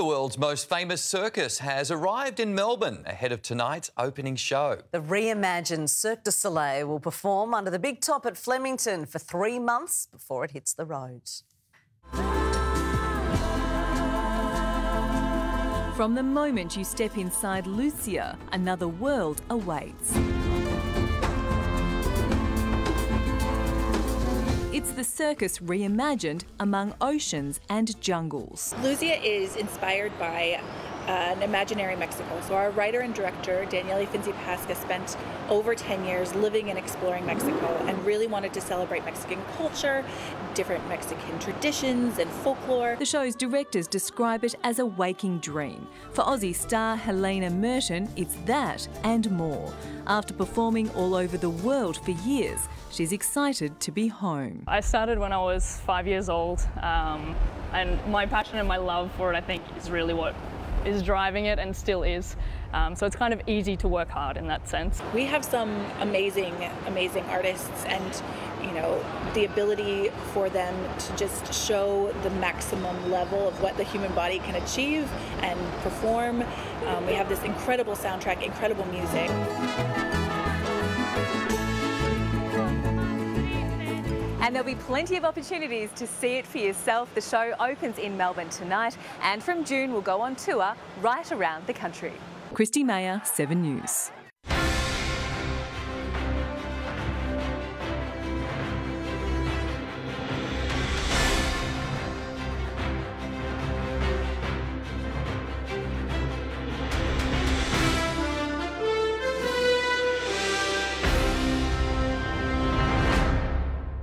The world's most famous circus has arrived in Melbourne ahead of tonight's opening show. The reimagined Cirque du Soleil will perform under the big top at Flemington for three months before it hits the roads. From the moment you step inside Luzia, another world awaits. It's the circus reimagined among oceans and jungles. Luzia is inspired by an imaginary Mexico. So our writer and director, Daniele Finzi Pasca, spent over 10 years living and exploring Mexico and really wanted to celebrate Mexican culture, different Mexican traditions and folklore. The show's directors describe it as a waking dream. For Aussie star Helena Merton, it's that and more. After performing all over the world for years, she's excited to be home. I started when I was five years old, um, and my passion and my love for it, I think, is really what is driving it and still is. Um, so it's kind of easy to work hard in that sense. We have some amazing, amazing artists and you know, the ability for them to just show the maximum level of what the human body can achieve and perform. Um, we have this incredible soundtrack, incredible music. And there'll be plenty of opportunities to see it for yourself. The show opens in Melbourne tonight and from June will go on tour right around the country. Christy Mayer, 7 News.